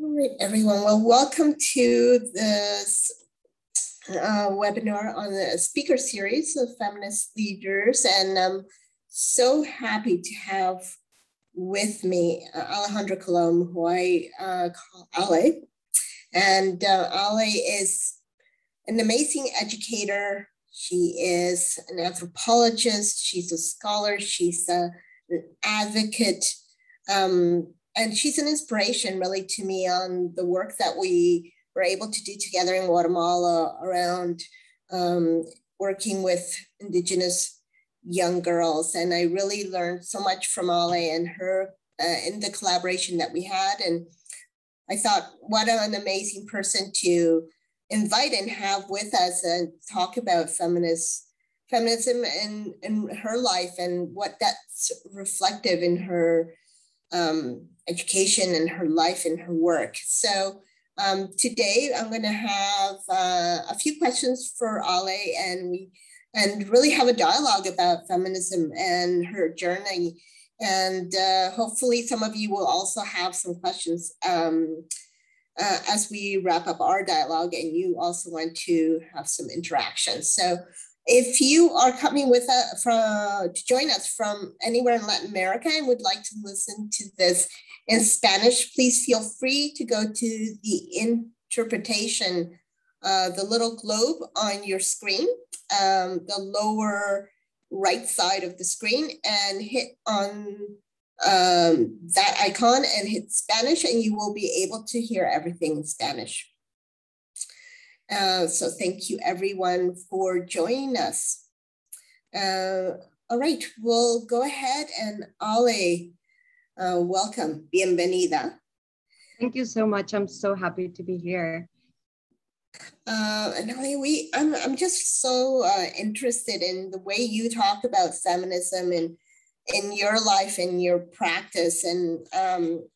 All right, everyone. Well, welcome to this uh, webinar on the speaker series of feminist leaders. And I'm so happy to have with me uh, Alejandra Colom, who I uh, call Ale. And uh, Ale is an amazing educator. She is an anthropologist. She's a scholar. She's a, an advocate. Um, and she's an inspiration really to me on the work that we were able to do together in Guatemala around um, working with indigenous young girls. And I really learned so much from Ale and her uh, in the collaboration that we had. And I thought, what an amazing person to invite and have with us and talk about feminist feminism in, in her life and what that's reflective in her um, education and her life and her work. So um, today I'm going to have uh, a few questions for Ale and we and really have a dialogue about feminism and her journey. And uh, hopefully some of you will also have some questions um, uh, as we wrap up our dialogue and you also want to have some interaction. So if you are coming with us uh, from to join us from anywhere in Latin America and would like to listen to this in Spanish, please feel free to go to the interpretation, uh, the little globe on your screen, um, the lower right side of the screen, and hit on um, that icon and hit Spanish, and you will be able to hear everything in Spanish. Uh, so thank you everyone for joining us. Uh, all right, we'll go ahead and Ale, uh, welcome, bienvenida. Thank you so much. I'm so happy to be here. Uh, and Ale, we, I'm, I'm just so uh, interested in the way you talk about feminism and in your life and your practice. And um,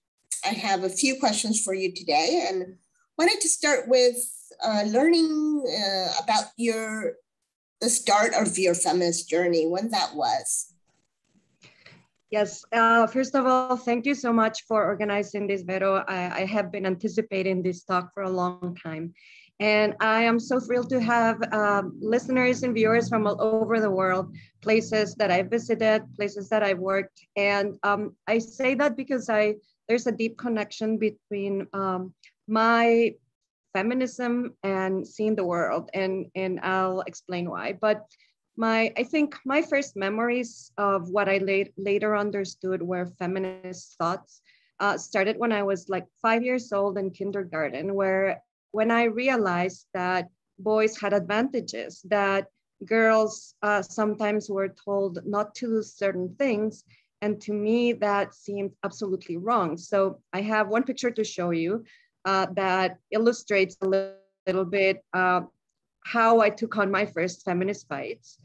I have a few questions for you today and wanted to start with uh, learning uh, about your the start of your feminist journey, when that was. Yes, uh, first of all, thank you so much for organizing this, Vero. I, I, have been anticipating this talk for a long time. And I am so thrilled to have um, listeners and viewers from all over the world, places that I visited, places that I've worked. And um, I say that because I there's a deep connection between um, my feminism and seeing the world and and I'll explain why but my I think my first memories of what I late, later understood were feminist thoughts uh, started when I was like five years old in kindergarten where when I realized that boys had advantages that girls uh, sometimes were told not to do certain things and to me that seemed absolutely wrong. So I have one picture to show you uh, that illustrates a little, little bit uh, how I took on my first feminist fights.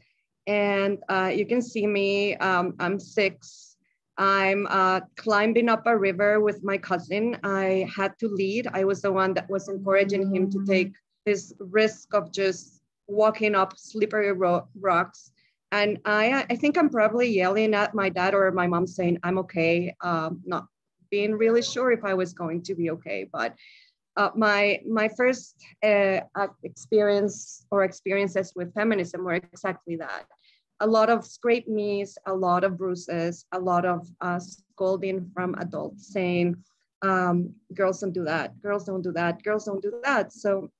And uh, you can see me, um, I'm six. I'm uh, climbing up a river with my cousin. I had to lead. I was the one that was encouraging him to take this risk of just walking up slippery ro rocks. And I, I think I'm probably yelling at my dad or my mom saying, I'm okay, um, not being really sure if I was going to be okay. But uh, my my first uh, experience or experiences with feminism were exactly that. A lot of scraped knees, a lot of bruises, a lot of uh, scolding from adults saying, um, "Girls don't do that. Girls don't do that. Girls don't do that." So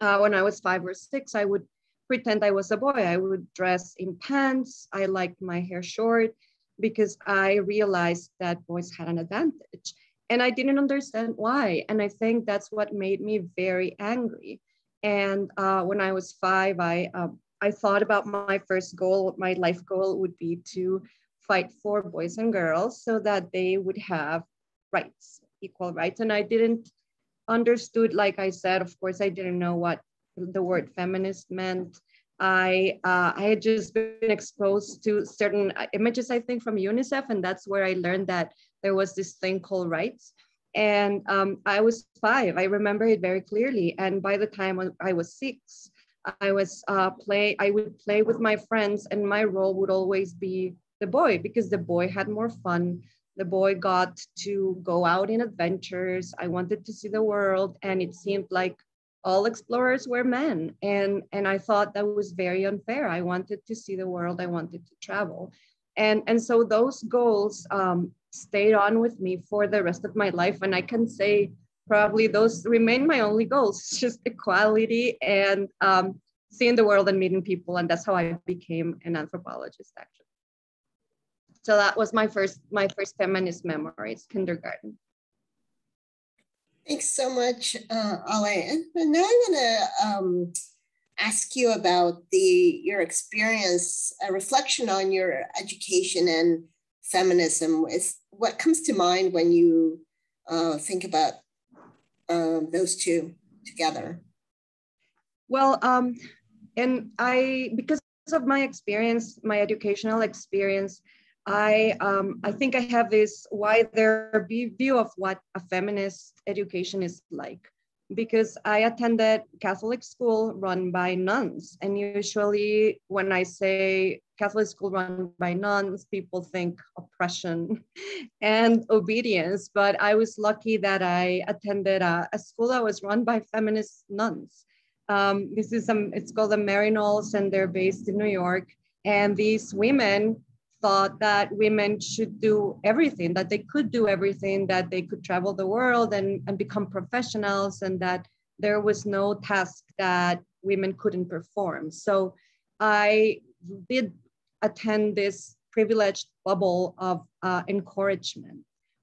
uh, when I was five or six, I would pretend I was a boy. I would dress in pants. I liked my hair short because I realized that boys had an advantage. And I didn't understand why. And I think that's what made me very angry. And uh, when I was five, I, uh, I thought about my first goal, my life goal would be to fight for boys and girls so that they would have rights, equal rights. And I didn't understood, like I said, of course, I didn't know what the word feminist meant. I uh, I had just been exposed to certain uh, images, I think, from UNICEF, and that's where I learned that there was this thing called rights. And um, I was five. I remember it very clearly. And by the time I was six, I was uh, play. I would play with my friends, and my role would always be the boy because the boy had more fun. the boy got to go out in adventures. I wanted to see the world, and it seemed like all explorers were men. And, and I thought that was very unfair. I wanted to see the world, I wanted to travel. And, and so those goals um, stayed on with me for the rest of my life. And I can say probably those remain my only goals, just equality and um, seeing the world and meeting people. And that's how I became an anthropologist, actually. So that was my first my first feminist memories, kindergarten. Thanks so much, uh, Ale. And now I want to um, ask you about the your experience, a reflection on your education and feminism. Is what comes to mind when you uh, think about um, those two together? Well, um, and I because of my experience, my educational experience, I um, I think I have this wider view of what a feminist education is like because I attended Catholic school run by nuns. And usually when I say Catholic school run by nuns, people think oppression and obedience. But I was lucky that I attended a, a school that was run by feminist nuns. Um, this is some, it's called the Maryknolls and they're based in New York. And these women thought that women should do everything, that they could do everything, that they could travel the world and, and become professionals, and that there was no task that women couldn't perform. So I did attend this privileged bubble of uh, encouragement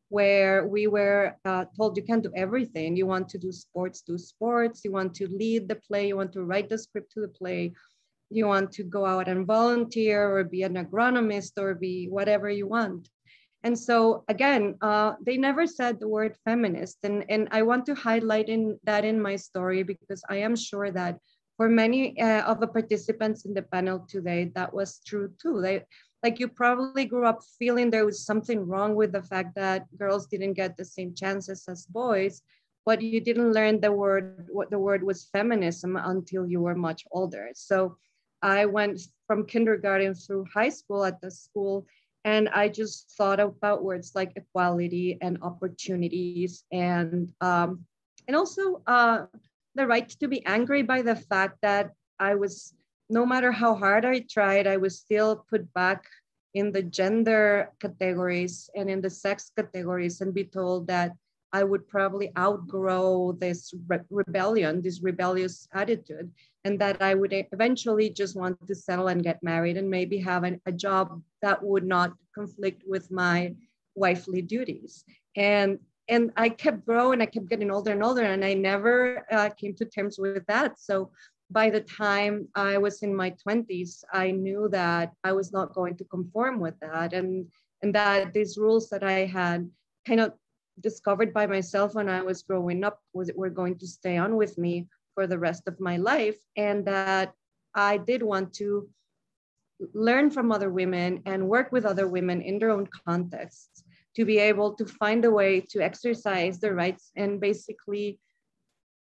where we were uh, told you can do everything. You want to do sports, do sports. You want to lead the play. You want to write the script to the play you want to go out and volunteer or be an agronomist or be whatever you want. And so again, uh, they never said the word feminist. And, and I want to highlight in that in my story because I am sure that for many uh, of the participants in the panel today, that was true too. They, like you probably grew up feeling there was something wrong with the fact that girls didn't get the same chances as boys, but you didn't learn the word, what the word was feminism until you were much older. So I went from kindergarten through high school at the school, and I just thought about words like equality and opportunities, and um, and also uh, the right to be angry by the fact that I was, no matter how hard I tried, I was still put back in the gender categories and in the sex categories, and be told that I would probably outgrow this re- rebellion, this rebellious attitude, and that I would eventually just want to settle and get married and maybe have an, a job that would not conflict with my wifely duties. And and I kept growing, I kept getting older and older, and I never uh, came to terms with that. So by the time I was in my 20s, I knew that I was not going to conform with that, and and that these rules that I had kind of discovered by myself when I was growing up was were going to stay on with me for the rest of my life, and that I did want to learn from other women and work with other women in their own contexts to be able to find a way to exercise their rights and basically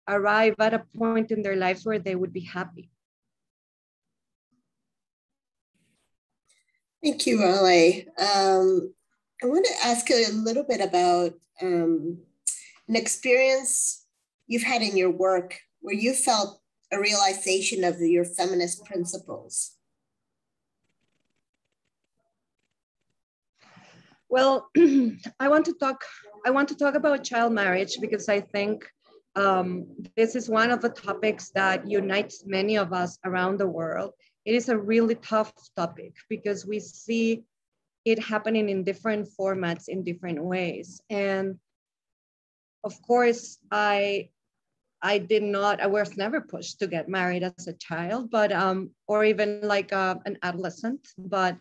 arrive at a point in their lives where they would be happy. Thank you, Ale. Um, I want to ask you a little bit about um, an experience you've had in your work where you felt a realization of your feminist principles. Well, I want to talk. I want to talk about child marriage because I think um, this is one of the topics that unites many of us around the world. It is a really tough topic because we see it happening in different formats in different ways. And of course, I I did not, I was never pushed to get married as a child, but, um, or even like uh, an adolescent, but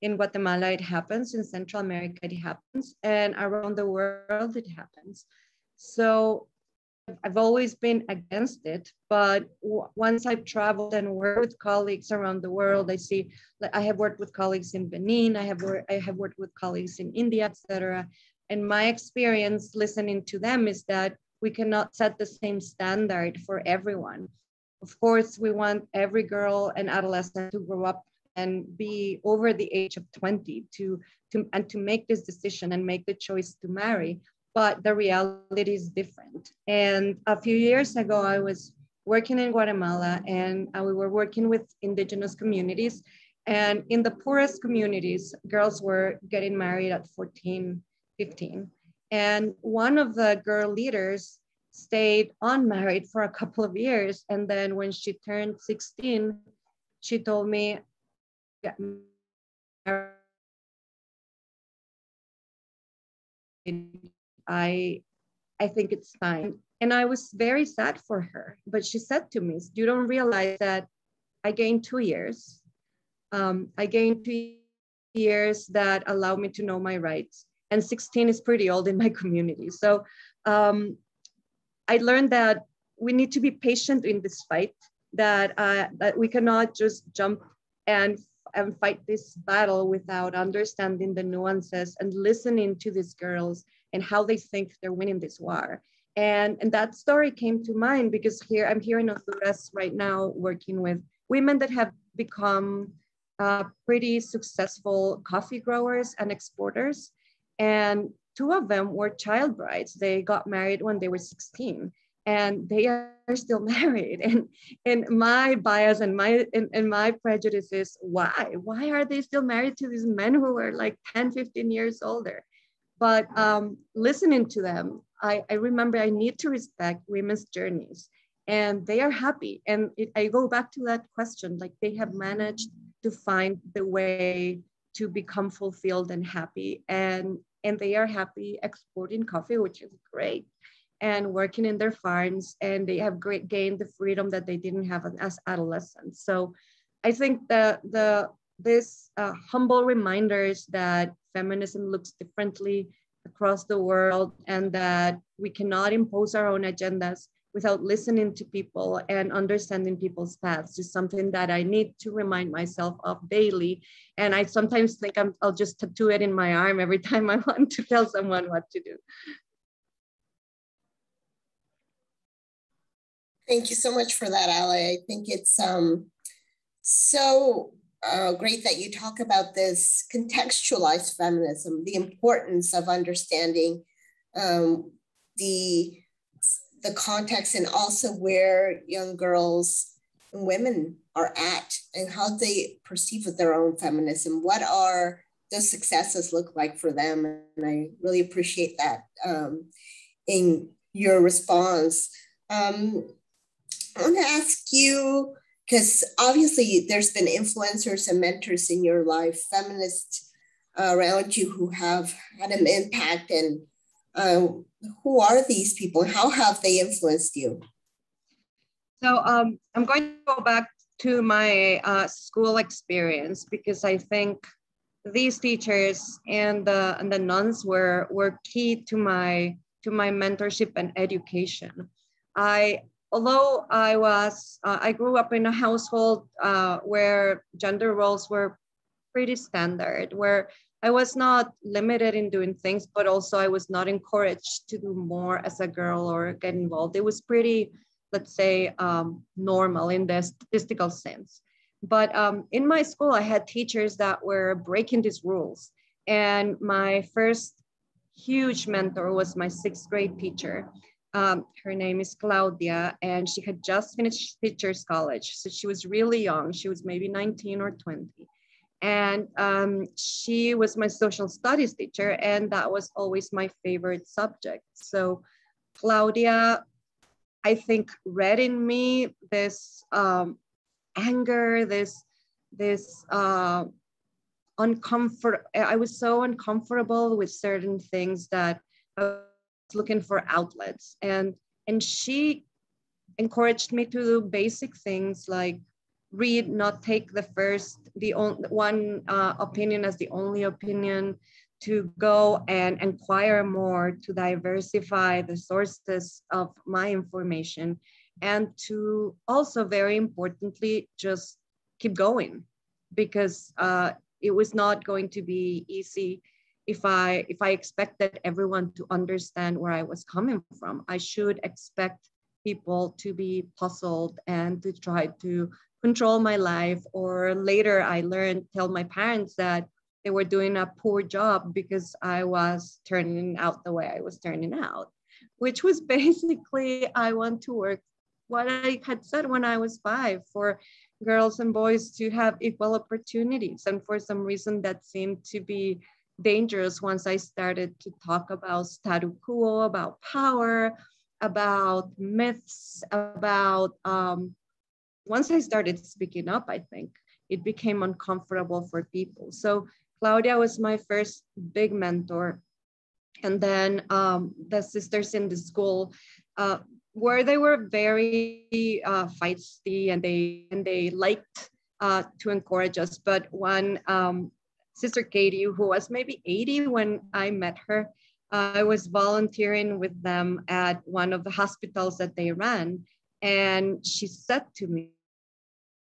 in Guatemala, it happens, in Central America, it happens, and around the world, it happens. So I've always been against it, but once I've traveled and worked with colleagues around the world, I see, I have worked with colleagues in Benin, I have, I have worked with colleagues in India, etc. And my experience listening to them is that we cannot set the same standard for everyone. Of course, we want every girl and adolescent to grow up and be over the age of 20 to, to and to make this decision and make the choice to marry but the reality is different. And a few years ago i was working in guatemala and uh, we were working with indigenous communities. And in the poorest communities girls were getting married at 14 15 and one of the girl leaders stayed unmarried for a couple of years. And then when she turned 16 she told me I I think it's fine. And I was very sad for her. But she said to me, You don't realize that I gained two years. Um, I gained two years that allow me to know my rights. And 16 is pretty old in my community. So um, I learned that we need to be patient in this fight, that, uh, that we cannot just jump and and fight this battle without understanding the nuances and listening to these girls and how they think they're winning this war. And, and that story came to mind because here I'm here in Honduras right now working with women that have become uh, pretty successful coffee growers and exporters. And two of them were child brides. They got married when they were 16 and they are still married and and my bias and my and, and my prejudice is why why are they still married to these men who are like 10 15 years older but um, listening to them I, I remember i need to respect women's journeys and they are happy. And it, i go back to that question like they have managed to find the way to become fulfilled and happy and and they are happy exporting coffee which is great and working in their farms and they have great gained the freedom that they didn't have as adolescents. So i think that the this uh, humble reminders that feminism looks differently across the world and that we cannot impose our own agendas without listening to people and understanding people's paths is something that I need to remind myself of daily. And I sometimes think i will just tattoo it in my arm every time I want to tell someone what to do. Thank you so much for that, Ali. I think it's um, so uh, great that you talk about this contextualized feminism, the importance of understanding um, the, the context and also where young girls and women are at and how they perceive their own feminism. What are those successes look like for them? And I really appreciate that um, in your response. Um, I want to ask you because obviously there's been influencers and mentors in your life, feminists uh, around you who have had an impact. And uh, who are these people? How have they influenced you? So um, I'm going to go back to my uh, school experience because I think these teachers and the and the nuns were were key to my to my mentorship and education. I although I was, uh, I grew up in a household uh, where gender roles were pretty standard, where I was not limited in doing things, but also I was not encouraged to do more as a girl or get involved. It was pretty, let's say, um, normal in the statistical sense. But um, in my school, I had teachers that were breaking these rules. And my first huge mentor was my sixth grade teacher. Um, her name is Claudia, and she had just finished teachers college. So she was really young. She was maybe 19 or 20. And um, she was my social studies teacher, and that was always my favorite subject. So Claudia, I think, read in me this um, anger, this, this uh, uncomfort. I was so uncomfortable with certain things that looking for outlets. And and she encouraged me to do basic things like read not take the first the on, one uh, opinion as the only opinion to go and inquire more to diversify the sources of my information and to also very importantly just keep going because uh, it was not going to be easy if I if I expected everyone to understand where I was coming from, I should expect people to be puzzled and to try to control my life. Or later, I learned, tell my parents that they were doing a poor job because I was turning out the way I was turning out, which was basically I want to work what I had said when I was five for girls and boys to have equal opportunities. And for some reason, that seemed to be dangerous once I started to talk about status quo, about power, about myths, about um, once I started speaking up, I think it became uncomfortable for people. So Claudia was my first big mentor. And then um, the sisters in the school, uh, where they were very uh, feisty and they and they liked uh, to encourage us. But one um, sister Katie, who was maybe 80 when I met her, I was volunteering with them at one of the hospitals that they ran, and she said to me,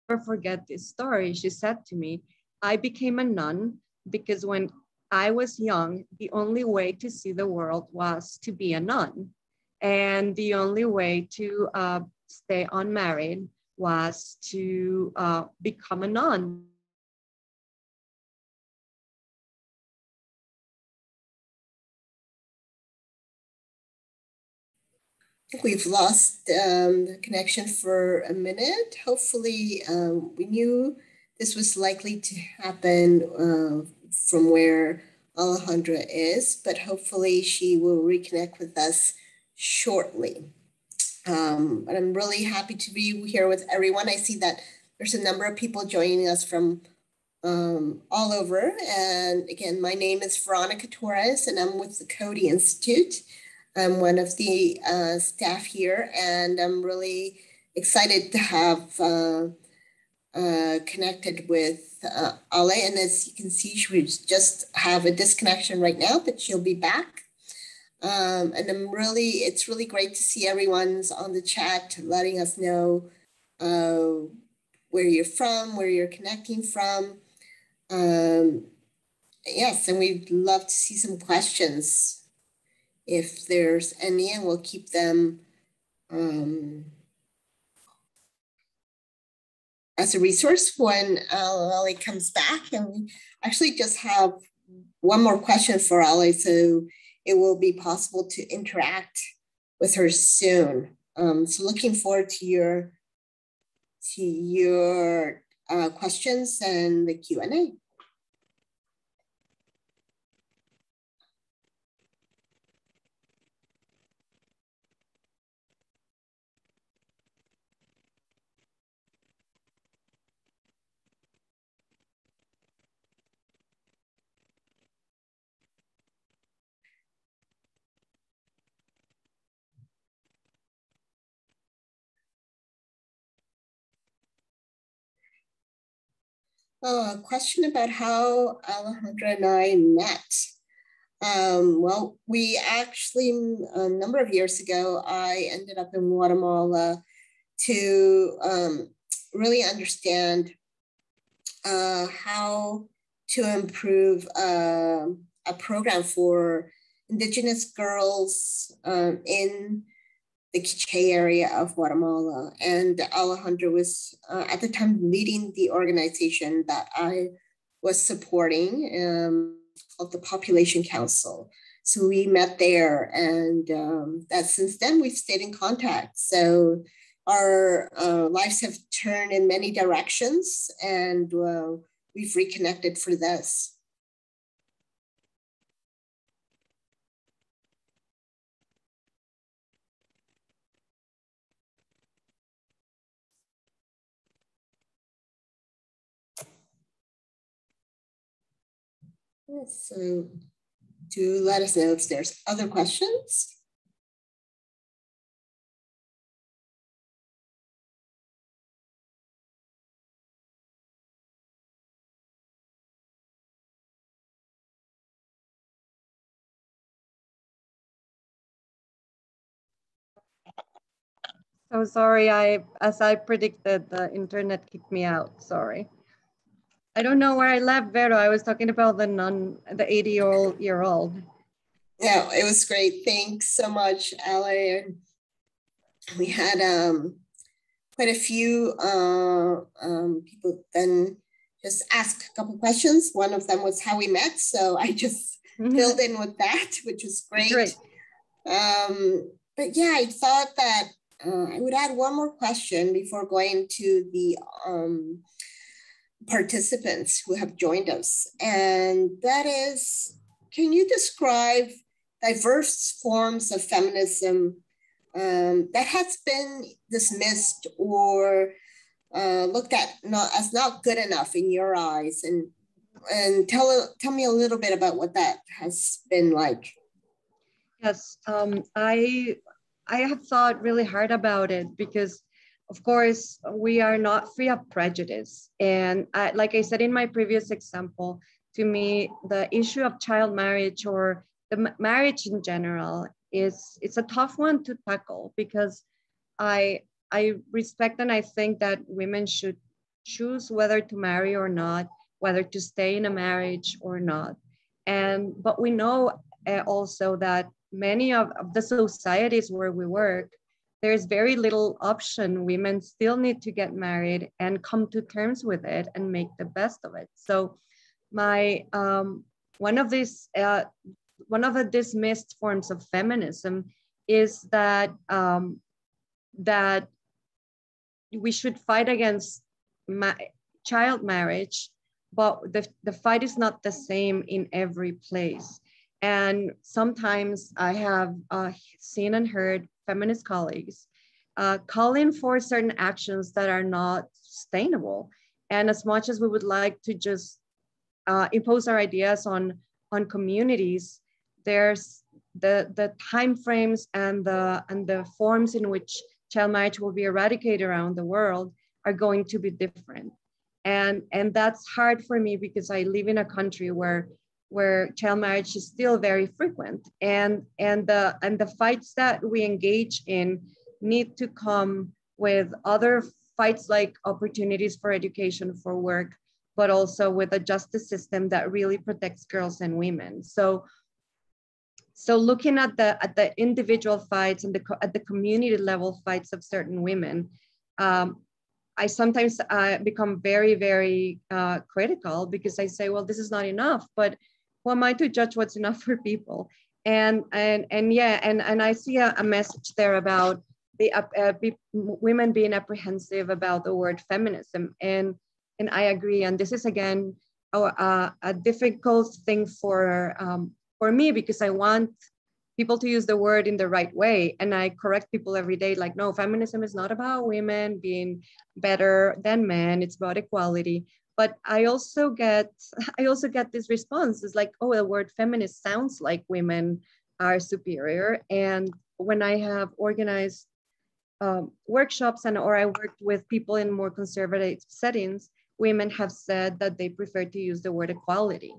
"Never forget this story." She said to me, "I became a nun because when I was young, the only way to see the world was to be a nun." And the only way to uh, stay unmarried was to uh, become a nun. We've lost um, the connection for a minute. Hopefully, um, we knew this was likely to happen uh, from where Alejandra is, but hopefully she will reconnect with us shortly. Um, but I'm really happy to be here with everyone. I see that there's a number of people joining us from um, all over. And again, my name is Veronica Torres, and I'm with the Coady Institute. I'm one of the uh, staff here, and I'm really excited to have uh, uh, connected with uh, Ale. And as you can see, she just have a disconnection right now, but she'll be back. Um, and I'm really, it's really great to see everyone's on the chat letting us know uh, where you're from, where you're connecting from. Um, yes, and we'd love to see some questions if there's any, and we'll keep them um, as a resource when Ali comes back. And we actually just have one more question for Ali. So it will be possible to interact with her soon. Um, so looking forward to your to your uh, questions and the Q&A. A question about how Alejandra and I met. Um, well, we actually, a number of years ago, I ended up in Guatemala to um, really understand uh, how to improve uh, a program for Indigenous girls um, in the Quiche area of Guatemala. And Alejandra was uh, at the time leading the organization that I was supporting um, called the Population Council. So we met there, and um, that since then we've stayed in contact. So our uh, lives have turned in many directions, and uh, we've reconnected for this. So do let us know if there's other questions. So sorry, I as I predicted, the internet kicked me out. Sorry. I don't know where I left Vero. I was talking about the non, the 80 year old year old. Yeah, it was great. Thanks so much, Ale. We had um quite a few uh, um, people then just ask a couple questions. One of them was how we met, so I just mm-hmm. filled in with that, which was great. great. Um, but yeah, I thought that uh, I would add one more question before going to the um, participants who have joined us, and that is, can you describe diverse forms of feminism um, that has been dismissed or uh, looked at not as not good enough in your eyes? And and tell tell me a little bit about what that has been like. Yes um, i i have thought really hard about it because of course we are not free of prejudice and I, like i said in my previous example to me the issue of child marriage or the marriage in general is it's a tough one to tackle because I I respect and I think that women should choose whether to marry or not, whether to stay in a marriage or not. And but we know uh, also that many of, of the societies where we work, there's very little option. Women still need to get married and come to terms with it and make the best of it. So my um, one of these uh, one of the dismissed forms of feminism is that um, that we should fight against ma- child marriage, but the, the fight is not the same in every place. And sometimes I have uh, seen and heard feminist colleagues uh, calling for certain actions that are not sustainable. And as much as we would like to just uh, impose our ideas on, on communities, there's the, the time frames and the, and the forms in which child marriage will be eradicated around the world are going to be different. And, and that's hard for me because I live in a country where, where child marriage is still very frequent. And, and, the, and the fights that we engage in need to come with other fights like opportunities for education, for work, but also with a justice system that really protects girls and women. So so looking at the at the individual fights and the at the community level fights of certain women, um, I sometimes uh, become very very uh, critical because I say, well, this is not enough. But who am I to judge what's enough for people? And and and yeah, and and I see a, a message there about the uh, be, women being apprehensive about the word feminism, and and I agree. And this is again a, a difficult thing for um, for me because I want people to use the word in the right way. And I correct people every day like, no, feminism is not about women being better than men, it's about equality. But I also get I also get this response. It's like, oh, the word feminist sounds like women are superior. And when I have organized um, workshops and or I worked with people in more conservative settings, women have said that they prefer to use the word equality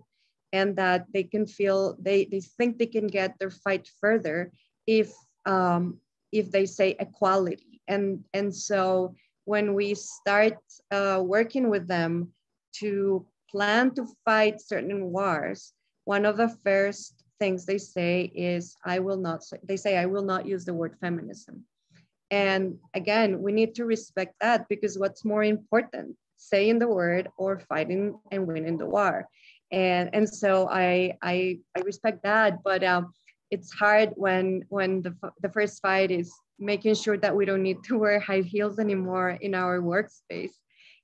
and that they can feel they, they think they can get their fight further if um, if they say equality and and so when we start uh, working with them to plan to fight certain wars one of the first things they say is i will not they say i will not use the word feminism. And again we need to respect that because what's more important saying the word or fighting and winning the war. And and so I I, I respect that, but um, it's hard when when the the first fight is making sure that we don't need to wear high heels anymore in our workspace,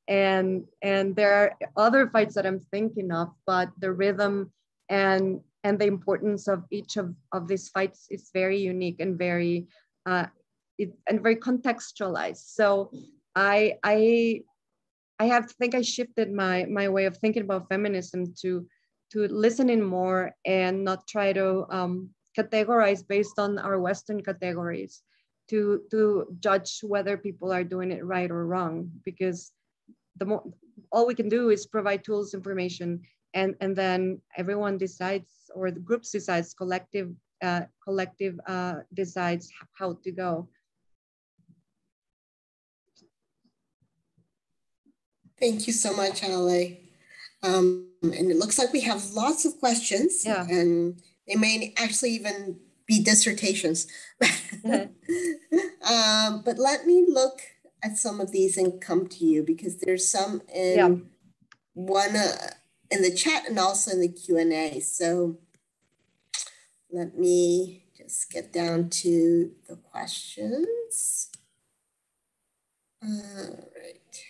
and and there are other fights that I'm thinking of, but the rhythm and and the importance of each of, of these fights is very unique and very uh, it, and very contextualized. So I I I have to think I shifted my my way of thinking about feminism to to listening more and not try to um, categorize based on our Western categories to to judge whether people are doing it right or wrong because the more all we can do is provide tools information and and then everyone decides or the groups decides collective uh, collective uh, decides how to go Thank you so much, Ale. Um, and it looks like we have lots of questions yeah. and they may actually even be dissertations. um, but let me look at some of these and come to you because there's some in yeah. one uh, in the chat and also in the Q&A. So let me just get down to the questions. All right.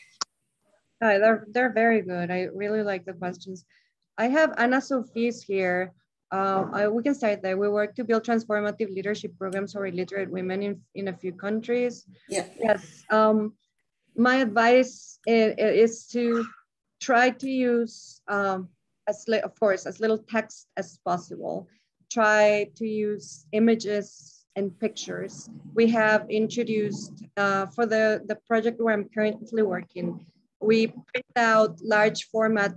Hi, they're, they're very good. I really like the questions. I have Anna Sophie's here. Uh, we can start there. We work to build transformative leadership programs for illiterate women in, in a few countries. Yeah. Yes. Um, my advice is, is to try to use, um, as of course, as little text as possible. Try to use images and pictures. We have introduced, uh, for the, the project where I'm currently working, we print out large format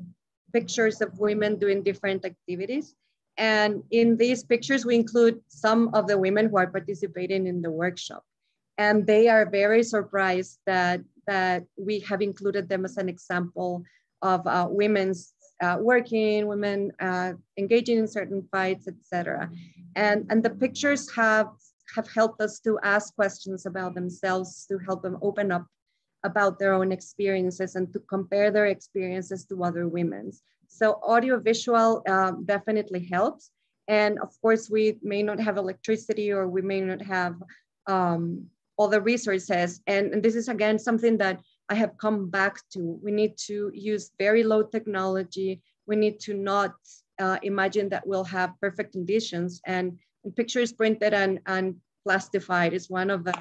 pictures of women doing different activities. And in these pictures, we include some of the women who are participating in the workshop. And they are very surprised that, that we have included them as an example of uh, women's uh, working, women uh, engaging in certain fights, etc. And, and the pictures have, have helped us to ask questions about themselves, to help them open up about their own experiences and to compare their experiences to other women's. So audiovisual um, definitely helps. And of course, we may not have electricity or we may not have um, all the resources. And, and this is again, something that I have come back to. We need to use very low technology. We need to not uh, imagine that we'll have perfect conditions and, and pictures printed and, and plastified is one of the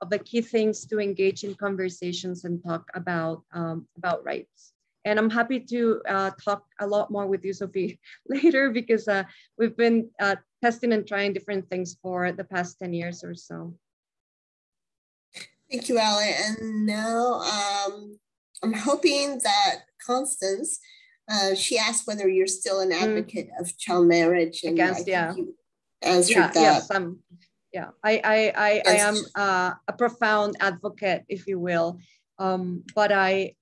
of the key things to engage in conversations and talk about, um, about rights. And I'm happy to uh, talk a lot more with you, Sophie, later because uh, we've been uh, testing and trying different things for the past 10 years or so. Thank you, Ali. And now um, I'm hoping that Constance, uh, she asked whether you're still an mm. advocate mm. of child marriage. And Against, yeah. answered yeah, that. Yes, I'm, yeah i i i, I am uh, a profound advocate if you will um, but i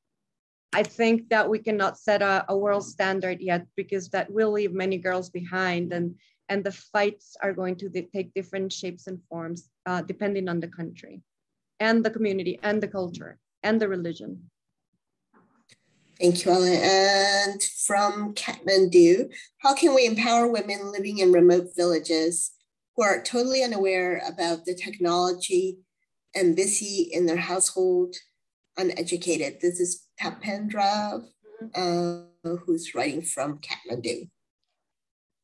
i think that we cannot set a, a, world standard yet because that will leave many girls behind and and the fights are going to take different shapes and forms uh, depending on the country and the community and the culture and the religion Thank you, Ellen. And from Kathmandu, how can we empower women living in remote villages who are totally unaware about the technology and busy in their household, uneducated. This is Tapendra, uh, who's writing from Kathmandu.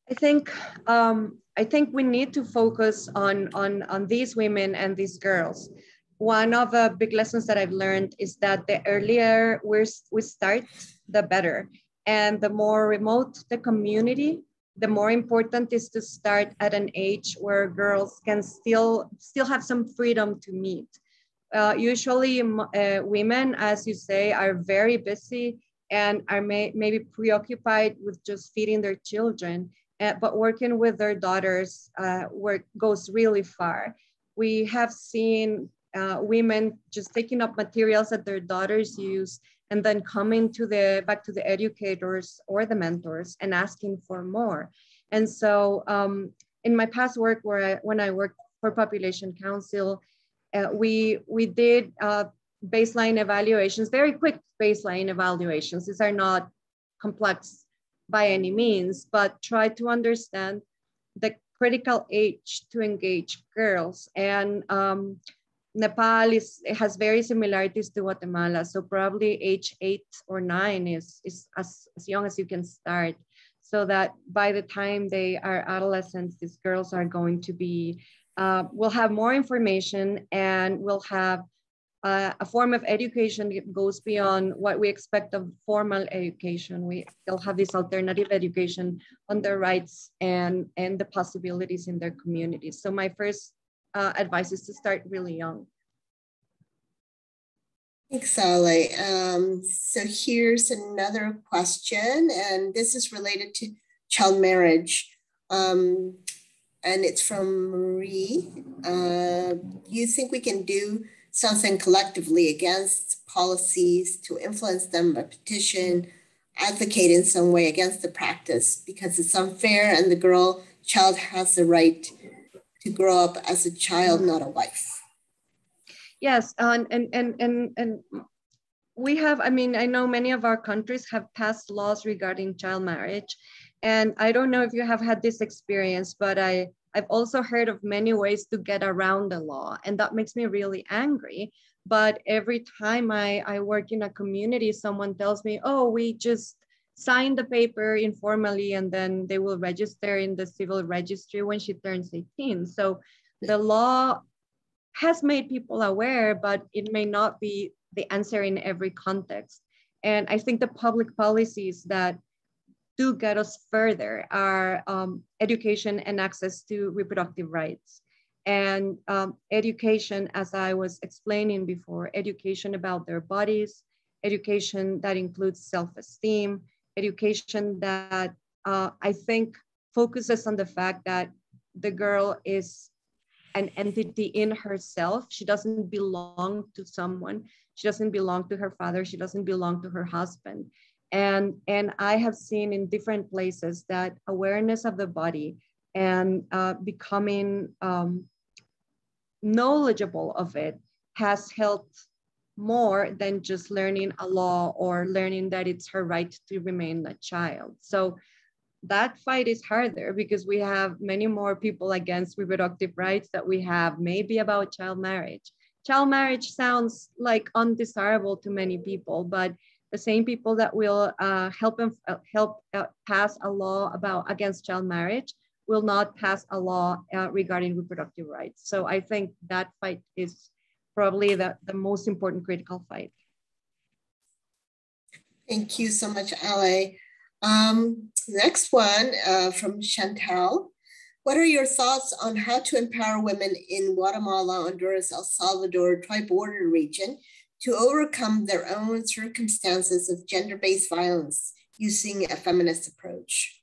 I think um, I think we need to focus on on on these women and these girls. One of the big lessons that I've learned is that the earlier we we start, the better, and the more remote the community, the more important is to start at an age where girls can still still have some freedom to meet. Uh, usually, uh, women, as you say, are very busy and are may, maybe preoccupied with just feeding their children. Uh, but working with their daughters uh, work goes really far. We have seen uh, women just taking up materials that their daughters use and then coming to the back to the educators or the mentors and asking for more. And so um, in my past work where I, when I worked for Population Council, uh, we, we did uh, baseline evaluations, very quick baseline evaluations. These are not complex by any means, but try to understand the critical age to engage girls. And um, Nepal is has very similarities to Guatemala. So probably age eight or nine is, is as, as young as you can start. So that by the time they are adolescents, these girls are going to be, uh, will have more information and we'll have uh, a form of education that goes beyond what we expect of formal education. We still have this alternative education on their rights and, and the possibilities in their communities. So my first uh, advice is to start really young. Thanks, Ali. Um, so here's another question, and this is related to child marriage. Um, and it's from Marie. Uh, you think we can do something collectively against policies to influence them by petition, advocate in some way against the practice because it's unfair and the girl child has the right to grow up as a child, not a wife. Yes, and and and and and we have. I mean, I know many of our countries have passed laws regarding child marriage, and I don't know if you have had this experience, but I I've also heard of many ways to get around the law, and that makes me really angry. But every time I, I work in a community, someone tells me, oh, we just sign the paper informally and then they will register in the civil registry when she turns 18. So the law has made people aware, but it may not be the answer in every context. And I think the public policies that do get us further are um, education and access to reproductive rights. And um, education, as I was explaining before, education about their bodies, education that includes self-esteem, education that uh, I think focuses on the fact that the girl is an entity in herself. She doesn't belong to someone. She doesn't belong to her father. She doesn't belong to her husband. And, and I have seen in different places that awareness of the body and uh, becoming um, knowledgeable of it has helped more than just learning a law or learning that it's her right to remain a child. So that fight is harder because we have many more people against reproductive rights that we have maybe about child marriage. Child marriage sounds like undesirable to many people, but the same people that will uh, help uh, help uh, pass a law about against child marriage will not pass a law uh, regarding reproductive rights. So I think that fight is probably the, the most important critical fight. Thank you so much, Ale. Um, next one uh, from Chantal. What are your thoughts on how to empower women in Guatemala, Honduras, El Salvador, tri-border region to overcome their own circumstances of gender-based violence using a feminist approach?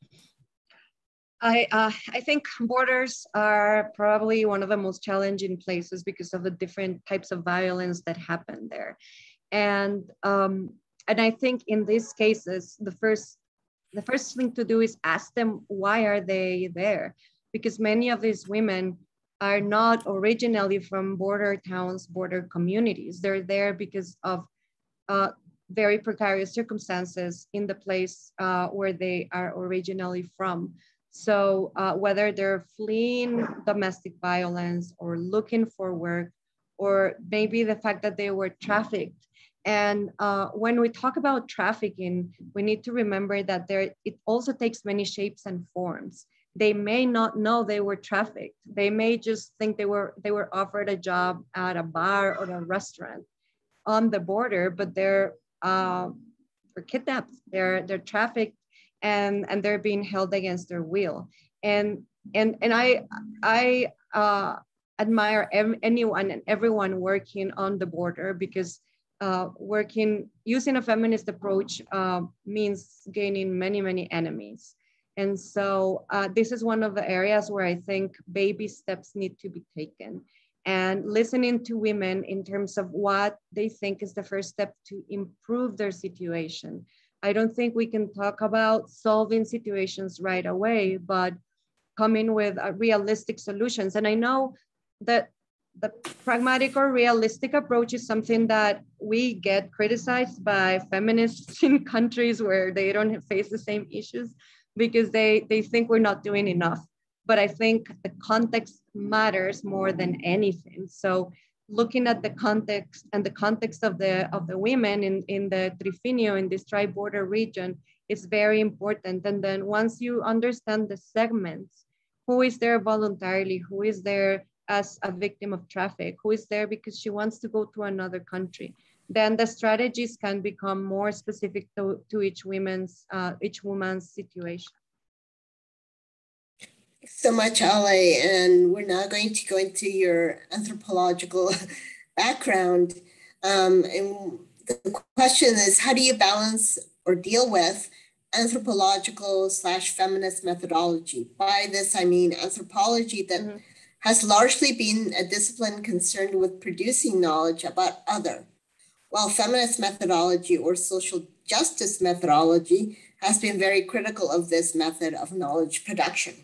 I, uh, I think borders are probably one of the most challenging places because of the different types of violence that happen there. And, um, and I think in these cases, the first, the first thing to do is ask them, why are they there? Because many of these women are not originally from border towns, border communities. They're there because of uh, very precarious circumstances in the place uh, where they are originally from. So uh, whether they're fleeing domestic violence or looking for work, or maybe the fact that they were trafficked. And uh, when we talk about trafficking, we need to remember that there it also takes many shapes and forms. They may not know they were trafficked. They may just think they were they were offered a job at a bar or a restaurant on the border, but they're uh, they're kidnapped. They're they're trafficked and and they're being held against their will and and and i i uh, admire anyone and everyone working on the border because uh, working using a feminist approach uh, means gaining many many enemies and so uh, this is one of the areas where i think baby steps need to be taken. And listening to women in terms of what they think is the first step to improve their situation. I don't think we can talk about solving situations right away, but coming with uh, realistic solutions. And I know that the pragmatic or realistic approach is something that we get criticized by feminists in countries where they don't face the same issues because they, they think we're not doing enough. But I think the context matters more than anything. So looking at the context and the context of the of the women in, in the Trifinio, in this tri-border region, is very important. And then once you understand the segments, who is there voluntarily, who is there as a victim of traffic, who is there because she wants to go to another country, then the strategies can become more specific to, to each woman's uh, each woman's situation so much, Ale. And we're now going to go into your anthropological background. Um, and the question is how do you balance or deal with anthropological slash feminist methodology? By this, I mean anthropology that mm-hmm. has largely been a discipline concerned with producing knowledge about other, while feminist methodology or social justice methodology has been very critical of this method of knowledge production.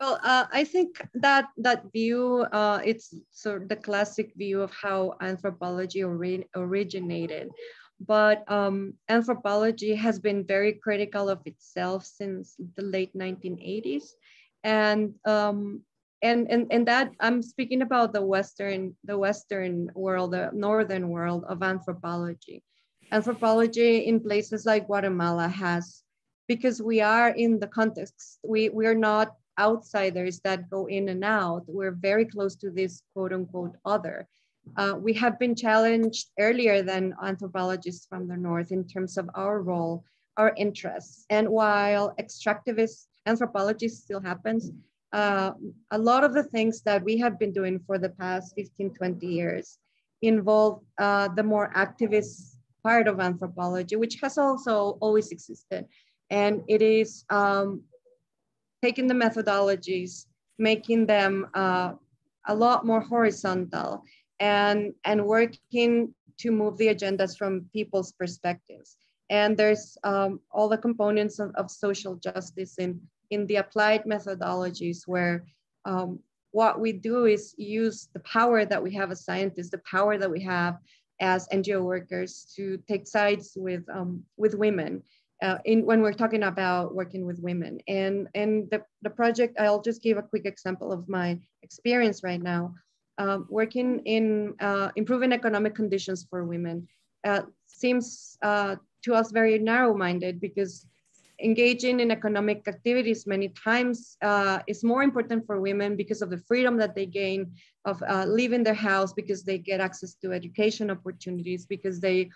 Well, uh, I think that that view, uh, it's sort of the classic view of how anthropology ori originated. But um, anthropology has been very critical of itself since the late 1980s. And um, and and and that I'm speaking about the Western the Western world, the Northern world of anthropology. Anthropology in places like Guatemala has, because we are in the context. We we are not outsiders that go in and out. We're very close to this quote unquote other. Uh, we have been challenged earlier than anthropologists from the North in terms of our role, our interests. And while extractivist anthropology still happens, uh, a lot of the things that we have been doing for the past 15, 20 years involve uh, the more activist part of anthropology, which has also always existed. And it is um, taking the methodologies, making them uh, a lot more horizontal and, and working to move the agendas from people's perspectives. And there's um, all the components of, of social justice in in the applied methodologies where um, what we do is use the power that we have as scientists, the power that we have as NGO workers to take sides with, um, with women uh, in, when we're talking about working with women. And, and the, the project, I'll just give a quick example of my experience right now. Um, working in uh, improving economic conditions for women uh, seems uh, to us very narrow-minded because engaging in economic activities many times uh, is more important for women because of the freedom that they gain of uh, leaving their house because they get access to education opportunities because they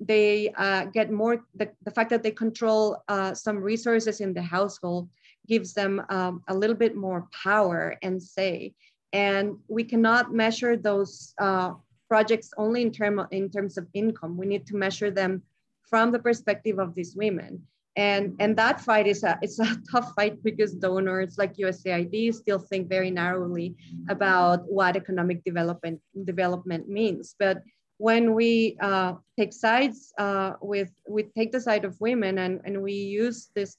they uh, get more the, the fact that they control uh, some resources in the household gives them um, a little bit more power and say and we cannot measure those uh, projects only in term in terms of income we need to measure them from the perspective of these women and and that fight is a it's a tough fight because donors like USAID still think very narrowly about what economic development development means. But when we uh, take sides uh, with we take the side of women and and we use these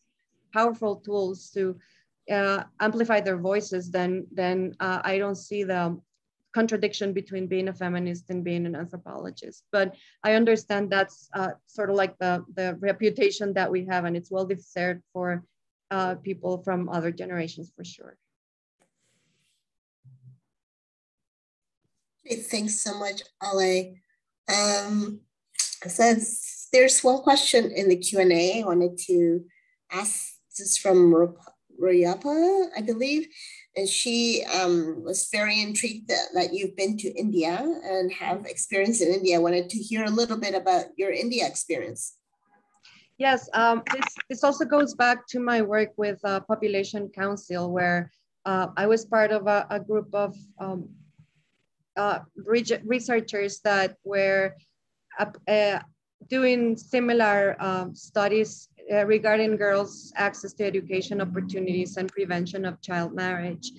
powerful tools to uh, amplify their voices, then then uh, I don't see the contradiction between being a feminist and being an anthropologist. But I understand that's uh, sort of like the, the reputation that we have, and it's well deserved for uh, people from other generations for sure. Thanks so much, Ale. Um, there's one question in the Q&A I wanted to ask. This is from Royapa, I believe. And she um, was very intrigued that, that you've been to India and have experience in India. I wanted to hear a little bit about your India experience. Yes, um, this, this also goes back to my work with uh, Population Council, where uh, I was part of a, a group of um, uh, researchers that were uh, doing similar um, studies uh, regarding girls' access to education opportunities and prevention of child marriage.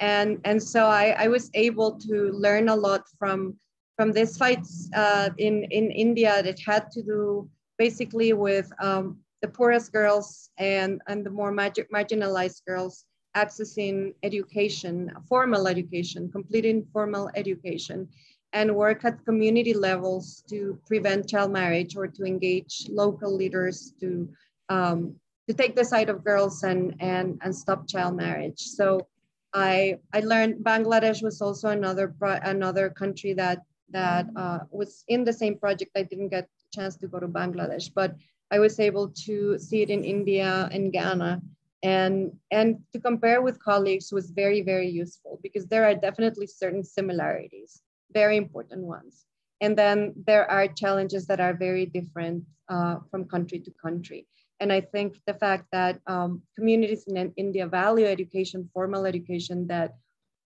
And, and so I, I was able to learn a lot from, from these fights uh, in, in India that had to do basically with um, the poorest girls and, and the more marginalized girls accessing education, formal education, completing formal education, and work at community levels to prevent child marriage or to engage local leaders to um, to take the side of girls and and and stop child marriage. So I I learned Bangladesh was also another another country that that uh, was in the same project. I didn't get a chance to go to Bangladesh, but I was able to see it in India and Ghana. And, and to compare with colleagues was very, very useful because there are definitely certain similarities, very important ones. And then there are challenges that are very different uh, from country to country. And I think the fact that um, communities in India value education, formal education, that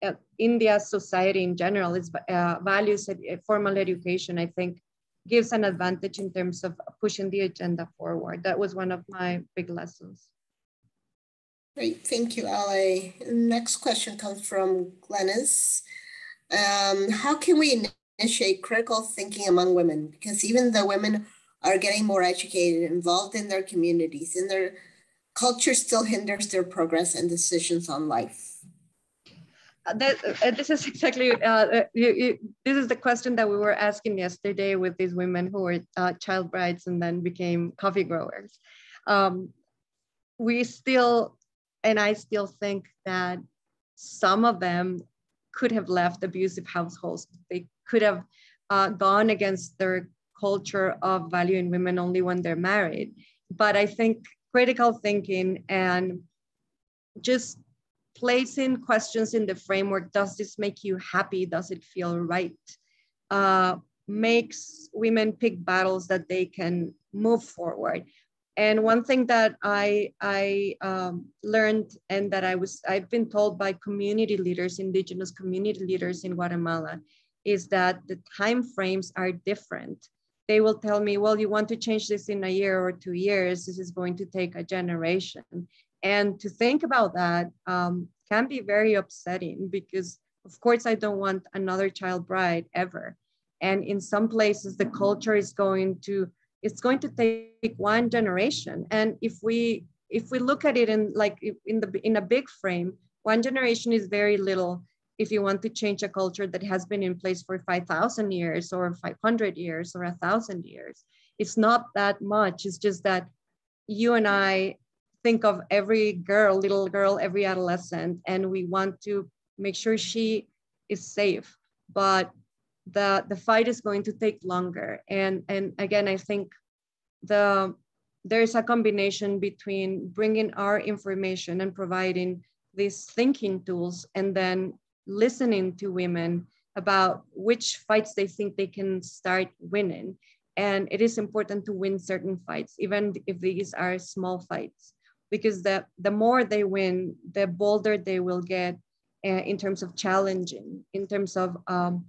uh, India's society in general is uh, values formal education, I think gives an advantage in terms of pushing the agenda forward. That was one of my big lessons. Great, thank you, Ale. Next question comes from Glennis. Um, how can we initiate critical thinking among women? Because even though women are getting more educated, involved in their communities, in their culture still hinders their progress and decisions on life? Uh, that, uh, this is exactly uh, uh, you, you, this is the question that we were asking yesterday with these women who were uh, child brides and then became coffee growers. Um, we still, and I still think that some of them could have left abusive households. They could have uh, gone against their culture of valuing women only when they're married. But I think critical thinking and just placing questions in the framework does this make you happy does it feel right uh, makes women pick battles that they can move forward and one thing that i i um, learned and that i was i've been told by community leaders indigenous community leaders in guatemala is that the time frames are different. They will tell me well you want to change this in a year or two years. This is going to take a generation. And to think about that um, can be very upsetting because, of course, I don't want another child bride ever. And in some places, the culture is going to it's going to take one generation. And if we if we look at it in like in the in a big frame, one generation is very little if you want to change a culture that has been in place for 5,000 years or 500 years or 1,000 years. It's not that much. It's just that you and I think of every girl, little girl, every adolescent, and we want to make sure she is safe. But the the fight is going to take longer. And and again, I think the there's a combination between bringing our information and providing these thinking tools, and then listening to women about which fights they think they can start winning. And it is important to win certain fights, even if these are small fights because the, the more they win, the bolder they will get uh, in terms of challenging, in terms of um,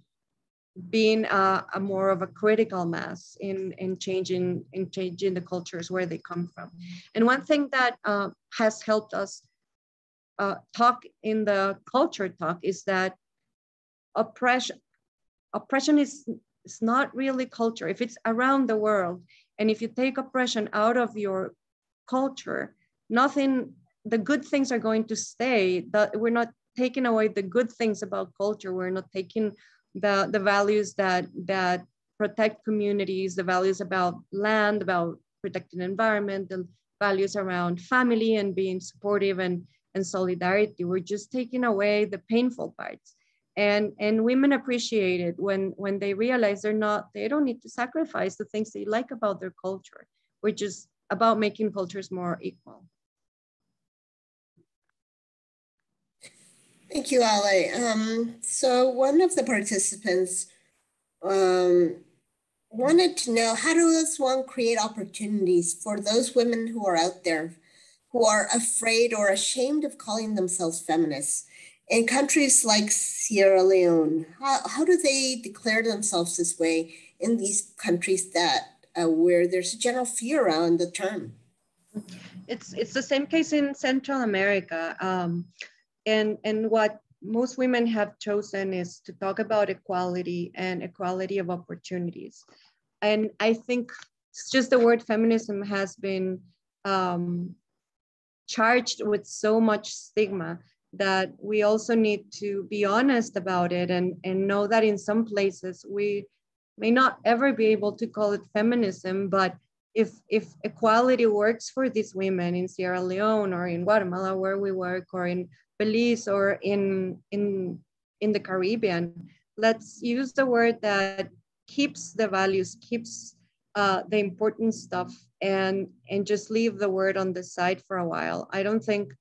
being a, a, more of a critical mass in, in changing in changing the cultures where they come from. And one thing that uh, has helped us uh, talk in the culture talk is that oppression oppression is, is not really culture. If it's around the world, and if you take oppression out of your culture, nothing, the good things are going to stay. That we're not taking away the good things about culture. We're not taking the, the values that, that protect communities, the values about land, about protecting environment, the values around family and being supportive and, and solidarity. We're just taking away the painful parts. And, and women appreciate it when, when they realize they're not, they don't need to sacrifice the things they like about their culture. We're just about making cultures more equal. Thank you, Ali. Um, so one of the participants um, wanted to know how does one create opportunities for those women who are out there who are afraid or ashamed of calling themselves feminists in countries like Sierra Leone? How, how do they declare themselves this way in these countries that uh, where there's a general fear around the term? It's it's the same case in Central America. Um, and and what most women have chosen is to talk about equality and equality of opportunities. And i think it's just the word feminism has been um, charged with so much stigma that we also need to be honest about it and, and know that in some places we may not ever be able to call it feminism, but if, if equality works for these women in Sierra Leone or in Guatemala where we work or in Belize or in, in, in the Caribbean, let's use the word that keeps the values, keeps uh, the important stuff and, and just leave the word on the side for a while. I don't think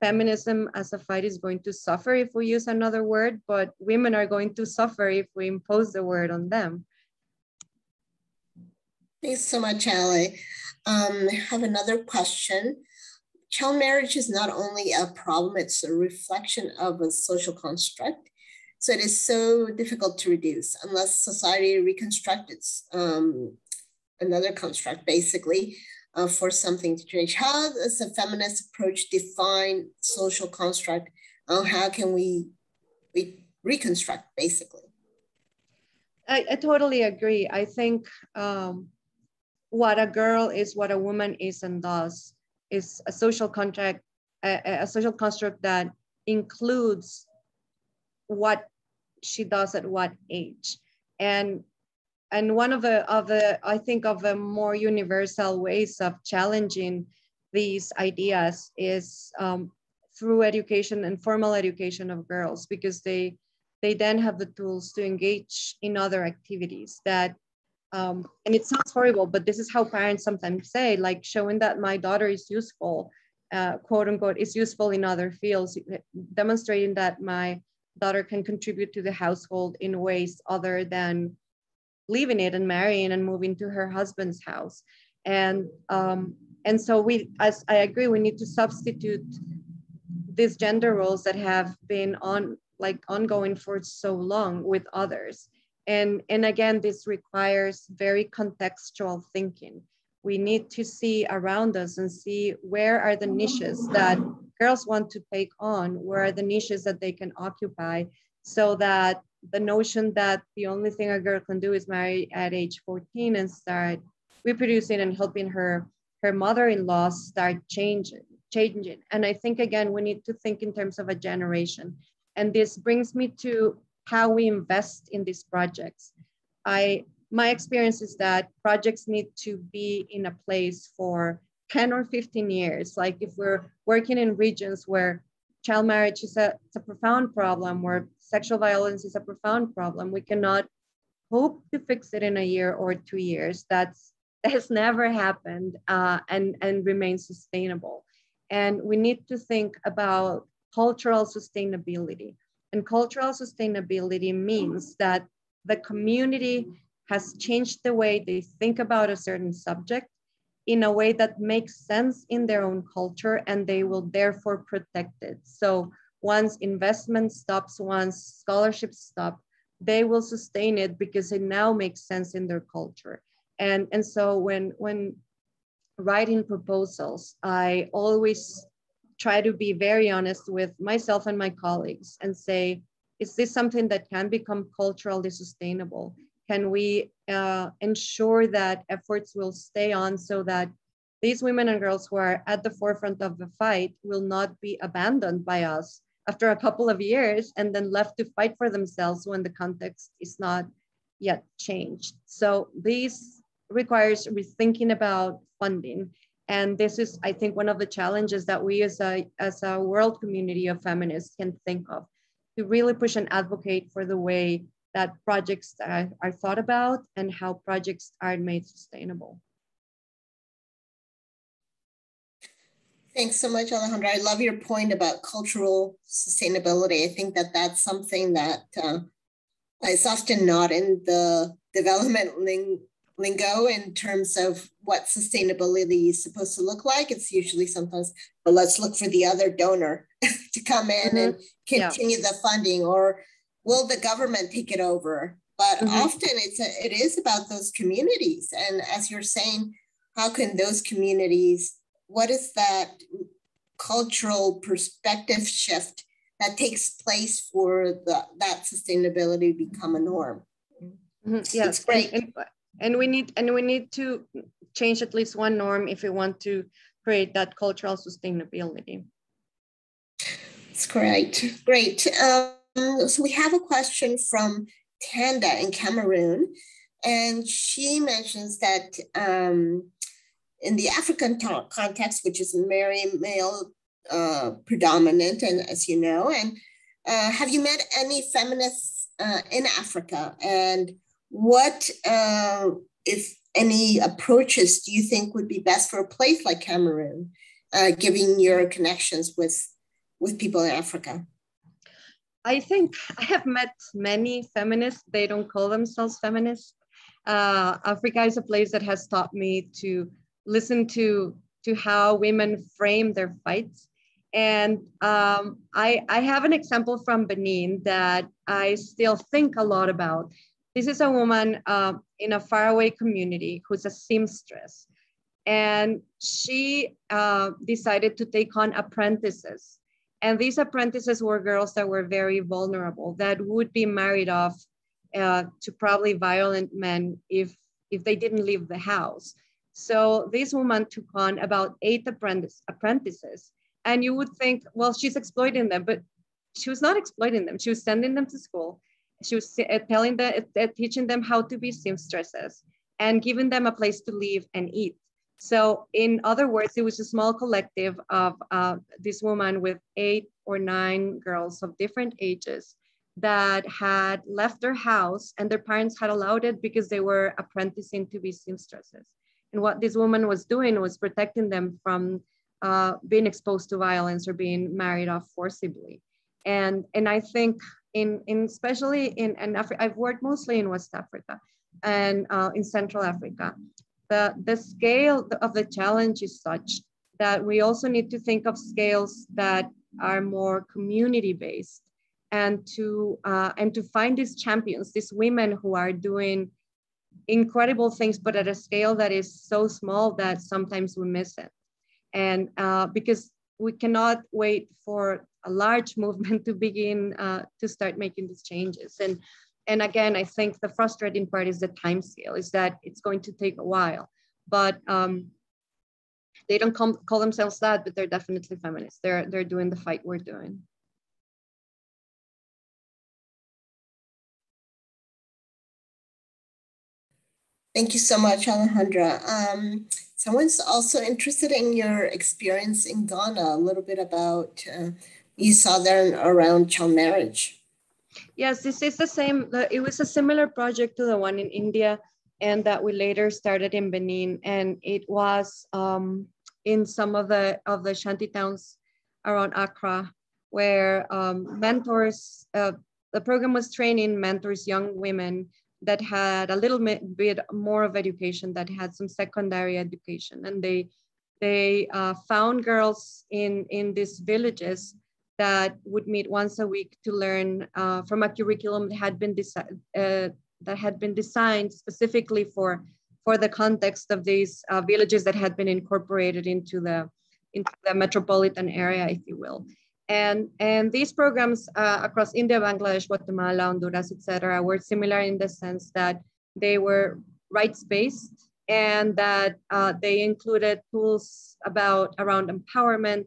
feminism as a fight is going to suffer if we use another word, but women are going to suffer if we impose the word on them. Thanks so much, Ali. Um, I have another question child marriage is not only a problem, it's a reflection of a social construct. So it is so difficult to reduce unless society reconstructs um, another construct, basically, uh, for something to change. How does a feminist approach define social construct? Uh, how can we, we reconstruct, basically? I, I totally agree. I think um, what a girl is, what a woman is and does is a social contract, a, a social construct that includes what she does at what age. And and one of the of the I think of the more universal ways of challenging these ideas is um, through education and formal education of girls because they they then have the tools to engage in other activities that um, and it sounds horrible but this is how parents sometimes say like showing that my daughter is useful uh, quote unquote is useful in other fields demonstrating that my daughter can contribute to the household in ways other than leaving it and marrying and moving to her husband's house. And um, and so we as i agree we need to substitute these gender roles that have been on like ongoing for so long with others and and again this requires very contextual thinking. We need to see around us and see where are the niches that girls want to take on where are the niches that they can occupy so that the notion that the only thing a girl can do is marry at age 14 and start reproducing and helping her her mother-in-law start changing changing. And i think again we need to think in terms of a generation. And this brings me to how we invest in these projects i my experience is that projects need to be in a place for 10 or 15 years like if we're working in regions where child marriage is a, a profound problem where sexual violence is a profound problem. We cannot hope to fix it in a year or two years. That's that has never happened uh, and and remains sustainable. And we need to think about cultural sustainability. And cultural sustainability means that the community has changed the way they think about a certain subject in a way that makes sense in their own culture and they will therefore protect it. So once investment stops, once scholarships stop, they will sustain it because it now makes sense in their culture. And, and so when, when writing proposals, I always try to be very honest with myself and my colleagues and say, is this something that can become culturally sustainable? Can we uh, ensure that efforts will stay on so that these women and girls who are at the forefront of the fight will not be abandoned by us after a couple of years and then left to fight for themselves when the context is not yet changed. So this requires rethinking about funding. And this is, I think, one of the challenges that we as a, as a world community of feminists can think of to really push and advocate for the way that projects are, are thought about and how projects are made sustainable. Thanks so much, Alejandra. I love your point about cultural sustainability. I think that that's something that uh, is often not in the development lingo in terms of what sustainability is supposed to look like. It's usually sometimes, well, let's look for the other donor to come in mm -hmm. and continue yeah. the funding, or will the government take it over? But mm -hmm. often it's a, it is about those communities. And as you're saying, how can those communities what is that cultural perspective shift that takes place for the, that sustainability become a norm? Mm-hmm. Yeah, it's great. And, and we need and we need to change at least one norm if we want to create that cultural sustainability. That's great. Great. Um, so we have a question from Tanda in Cameroon, and she mentions that um, in the African context, which is very male uh, predominant, and as you know, and uh, have you met any feminists uh, in Africa? And what, uh, if any, approaches do you think would be best for a place like Cameroon, uh, given your connections with with people in Africa? I think I have met many feminists. They don't call themselves feminists. Uh, Africa is a place that has taught me to listen to to how women frame their fights. And um, I, I have an example from Benin that I still think a lot about. This is a woman uh, in a faraway community who's a seamstress. And she uh, decided to take on apprentices. And these apprentices were girls that were very vulnerable, that would be married off uh, to probably violent men if, if they didn't leave the house. So this woman took on about eight apprentice, apprentices. And you would think, well, she's exploiting them, but she was not exploiting them. She was sending them to school. She was uh, telling them, uh, teaching them how to be seamstresses and giving them a place to live and eat. So in other words, it was a small collective of uh, this woman with eight or nine girls of different ages that had left their house and their parents had allowed it because they were apprenticing to be seamstresses. And what this woman was doing was protecting them from uh, being exposed to violence or being married off forcibly. And, and I think in, in especially in, in Africa, I've worked mostly in West Africa and uh, in Central Africa. The, the scale of the challenge is such that we also need to think of scales that are more community based and to uh, and to find these champions these women who are doing incredible things but at a scale that is so small that sometimes we miss it and uh, because we cannot wait for a large movement to begin uh, to start making these changes. And and again i think the frustrating part is the time scale is that it's going to take a while. But um, they don't call, call themselves that but they're definitely feminists. They're they're doing the fight we're doing. Thank you so much, Alejandra. Um, someone's also interested in your experience in Ghana, a little bit about uh, saw there around child marriage. Yes, this is the same. It was a similar project to the one in India and that we later started in Benin. And it was um, in some of the, of the shanty towns around Accra where um, mentors, uh, the program was training mentors young women that had a little bit more of education, that had some secondary education. And they, they uh, found girls in, in these villages that would meet once a week to learn uh, from a curriculum that had been uh, that had been designed specifically for for the context of these uh, villages that had been incorporated into the into the metropolitan area, if you will. And, and these programs uh, across India, Bangladesh, Guatemala, Honduras, etc., were similar in the sense that they were rights-based and that uh, they included tools about around empowerment,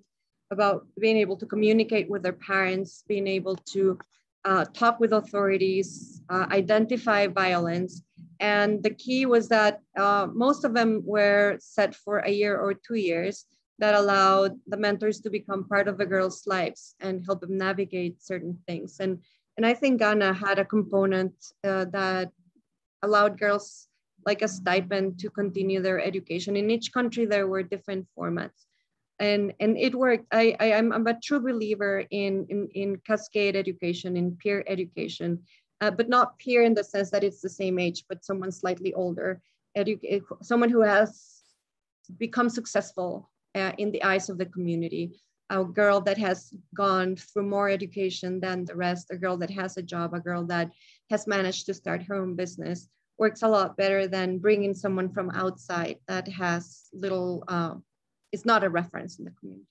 about being able to communicate with their parents, being able to uh, talk with authorities, uh, identify violence. And the key was that uh, most of them were set for a year or two years that allowed the mentors to become part of the girls' lives and help them navigate certain things. And, and I think Ghana had a component uh, that allowed girls like a stipend to continue their education. In each country, there were different formats. And, and it worked. I, I, am I'm a true believer in, in, in cascade education, in peer education, uh, but not peer in the sense that it's the same age, but someone slightly older, edu- someone who has become successful uh, in the eyes of the community. A girl that has gone through more education than the rest, a girl that has a job, a girl that has managed to start her own business works a lot better than bringing someone from outside that has little, uh, is not a reference in the community.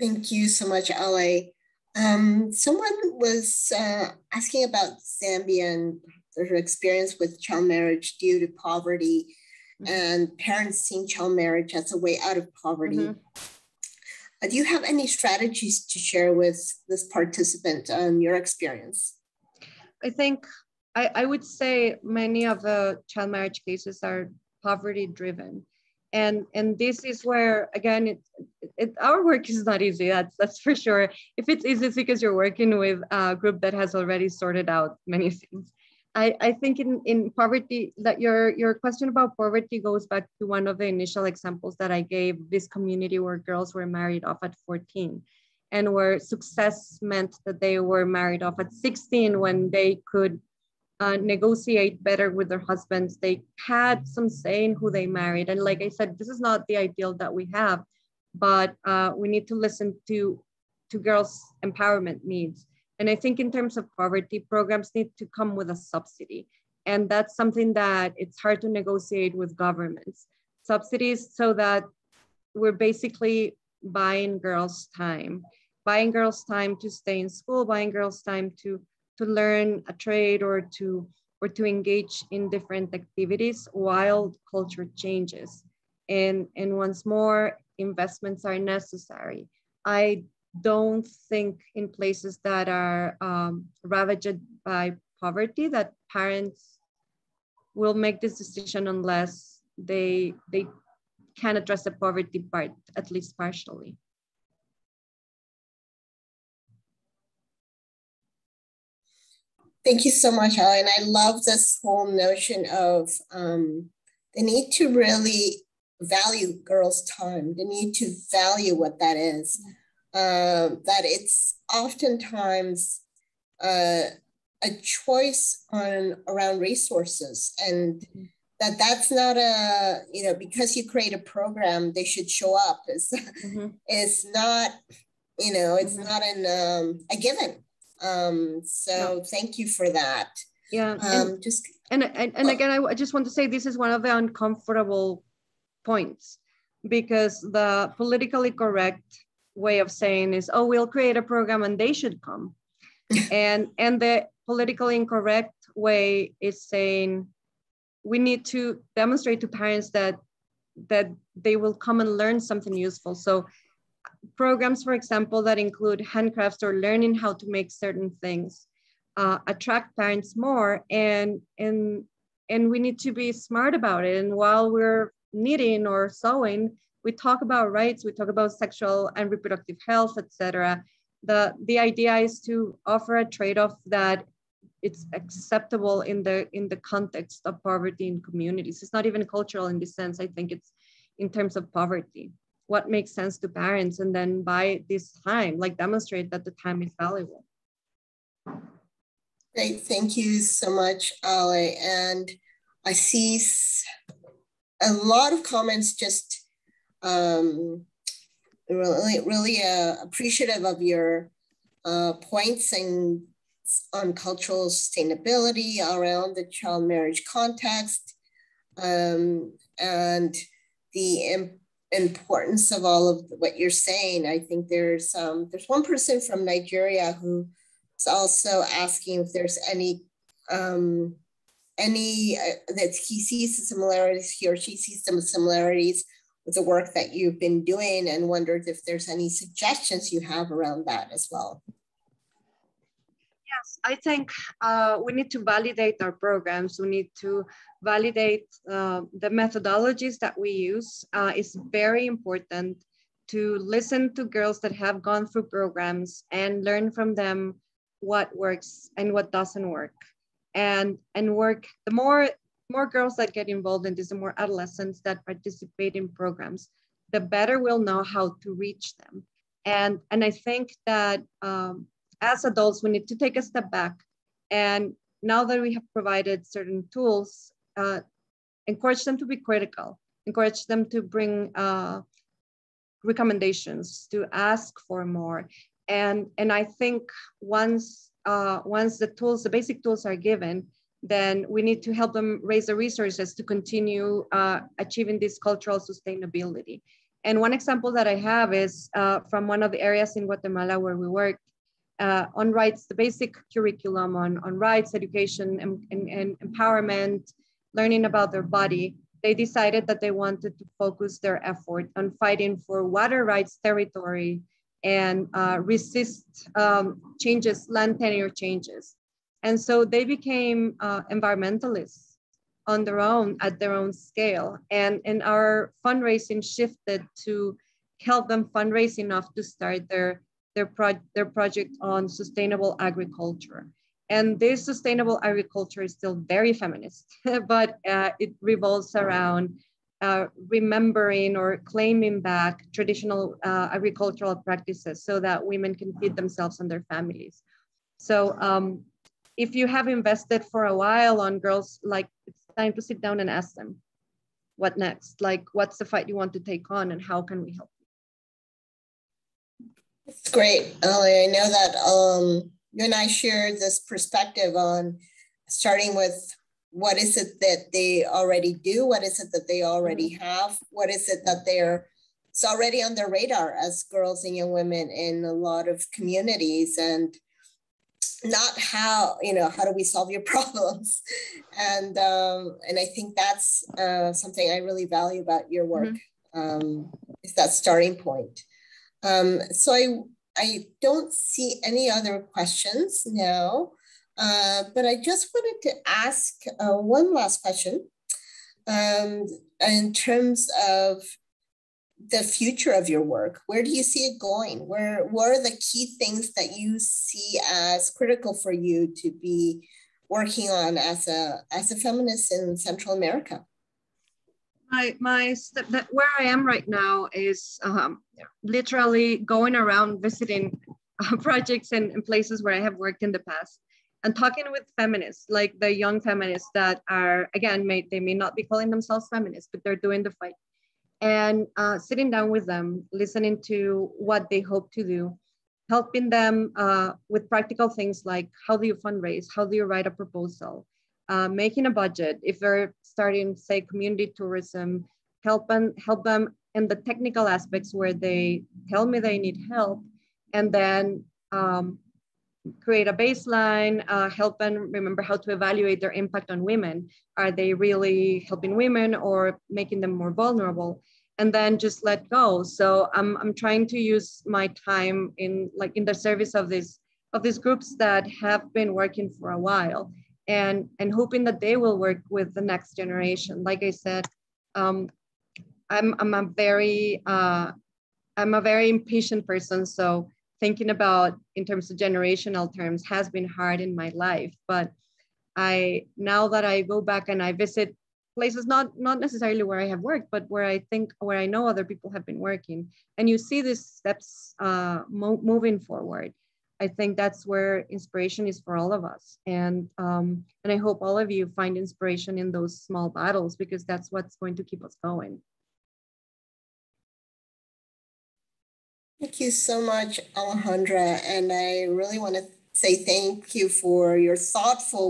Thank you so much, Ale. Um, someone was uh, asking about Zambia and their experience with child marriage due to poverty mm-hmm. and parents seeing child marriage as a way out of poverty. Mm-hmm. Uh, do you have any strategies to share with this participant on your experience? I think I, I would say many of the child marriage cases are poverty driven. And, and this is where again it, it, our work is not easy that's that's for sure if it's easy it's because you're working with a group that has already sorted out many things I, I think in, in poverty that your your question about poverty goes back to one of the initial examples that I gave this community where girls were married off at 14 and where success meant that they were married off at 16 when they could uh, negotiate better with their husbands. They had some say in who they married. And like I said, this is not the ideal that we have, but uh, we need to listen to, to girls' empowerment needs. And I think in terms of poverty, programs need to come with a subsidy. And that's something that it's hard to negotiate with governments. Subsidies so that we're basically buying girls' time, buying girls' time to stay in school, buying girls' time to, to learn a trade or to or to engage in different activities while culture changes. And, and once more, investments are necessary. I don't think in places that are um, ravaged by poverty that parents will make this decision unless they they can address the poverty part at least partially. Thank you so much, Ellen. I love this whole notion of um, the need to really value girls' time, the need to value what that is. Uh, that it's oftentimes uh, a choice on around resources and that that's not a you know because you create a program they should show up is mm-hmm. is not you know it's mm-hmm. not an um, a given um, so yeah. thank you for that. Yeah um, and, just and and, and again I, I just want to say this is one of the uncomfortable points because the politically correct way of saying is oh we'll create a program and they should come. And and the politically incorrect way is saying we need to demonstrate to parents that that they will come and learn something useful. So programs for example that include handcrafts or learning how to make certain things uh, attract parents more and and and we need to be smart about it. And while we're knitting or sewing we talk about rights we talk about sexual and reproductive health etc the the idea is to offer a trade-off that it's acceptable in the in the context of poverty in communities. It's not even cultural in this sense. I think it's in terms of poverty what makes sense to parents and then by this time like demonstrate that the time is valuable. Great thank you so much ali and i see a lot of comments just um, really really uh, appreciative of your uh, points and on cultural sustainability around the child marriage context. Um, and the importance of all of what you're saying. I think there's um, there's one person from Nigeria who is also asking if there's any um, any uh, that he sees the similarities, he or she sees some similarities with the work that you've been doing and wondered if there's any suggestions you have around that as well. Yes, I think uh, we need to validate our programs. We need to validate uh, the methodologies that we use. Uh, it's very important to listen to girls that have gone through programs and learn from them what works and what doesn't work. And, and work, the more, more girls that get involved in this, the more adolescents that participate in programs, the better we'll know how to reach them. And, and I think that um, as adults, we need to take a step back. And now that we have provided certain tools, uh, encourage them to be critical, encourage them to bring uh, recommendations, to ask for more. And, and I think once, uh, once the tools, the basic tools are given, then we need to help them raise the resources to continue uh, achieving this cultural sustainability. And one example that I have is uh, from one of the areas in Guatemala where we work, uh, on rights, the basic curriculum on, on rights, education, and, and, and empowerment, learning about their body, they decided that they wanted to focus their effort on fighting for water rights territory and uh, resist um, changes, land tenure changes. And so they became uh, environmentalists on their own, at their own scale. And, and our fundraising shifted to help them fundraise enough to start their their, pro their project on sustainable agriculture. And this sustainable agriculture is still very feminist, but uh, it revolves around uh, remembering or claiming back traditional uh, agricultural practices so that women can feed themselves and their families. So um, if you have invested for a while on girls, like it's time to sit down and ask them, what next? Like, what's the fight you want to take on and how can we help? It's great, Ellie. I know that um, you and I share this perspective on starting with what is it that they already do? What is it that they already mm-hmm. have? What is it that they're it's already on their radar as girls and young women in a lot of communities and not how you know how do we solve your problems and um, and i think that's uh, something i really value about your work mm-hmm. um, is that starting point um, so i i don't see any other questions now uh, but i just wanted to ask uh, one last question um, in terms of the future of your work? Where do you see it going? Where what are the key things that you see as critical for you to be working on as a as a feminist in Central America? My my step that where I am right now is um, literally going around visiting uh, projects and, and places where I have worked in the past and talking with feminists, like the young feminists that are again, may, they may not be calling themselves feminists, but they're doing the fight. And uh, sitting down with them, listening to what they hope to do, helping them uh, with practical things like how do you fundraise, how do you write a proposal, uh, making a budget. If they're starting, say, community tourism, help them, help them in the technical aspects where they tell me they need help, and then um, create a baseline, uh, help them remember how to evaluate their impact on women. Are they really helping women or making them more vulnerable? and then just let go. So I'm, I'm trying to use my time in like in the service of this of these groups that have been working for a while and and hoping that they will work with the next generation. Like I said, um, I'm I'm a very uh, I'm a very impatient person. So thinking about in terms of generational terms has been hard in my life. But I now that I go back and I visit places not not necessarily where i have worked but where i think where i know other people have been working and you see these steps uh, mo- moving forward i think that's where inspiration is for all of us. And um, and i hope all of you find inspiration in those small battles because that's what's going to keep us going. Thank you so much alejandra. And i really want to say thank you for your thoughtful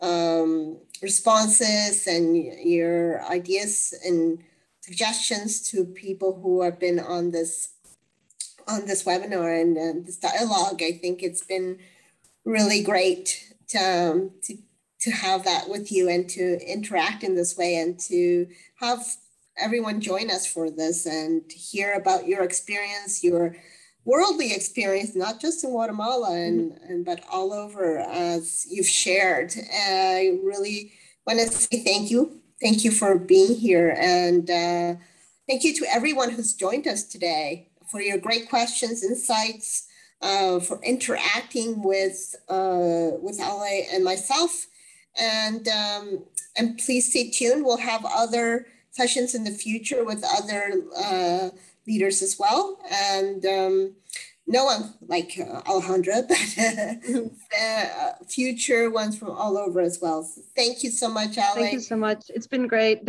um, responses and your ideas and suggestions to people who have been on this on this webinar and uh, this dialogue. I think it's been really great to, um, to, to have that with you and to interact in this way and to have everyone join us for this and hear about your experience, your worldly experience, not just in Guatemala and, mm-hmm. and but all over as you've shared. I really want to say thank you. Thank you for being here. And uh, thank you to everyone who's joined us today for your great questions, insights, uh, for interacting with, uh, with Ale and myself. And, um, and please stay tuned. We'll have other sessions in the future with other uh, leaders as well. And um, no one like uh, Alejandra, but uh, future ones from all over as well. So thank you so much, Ale. Thank you so much. It's been great.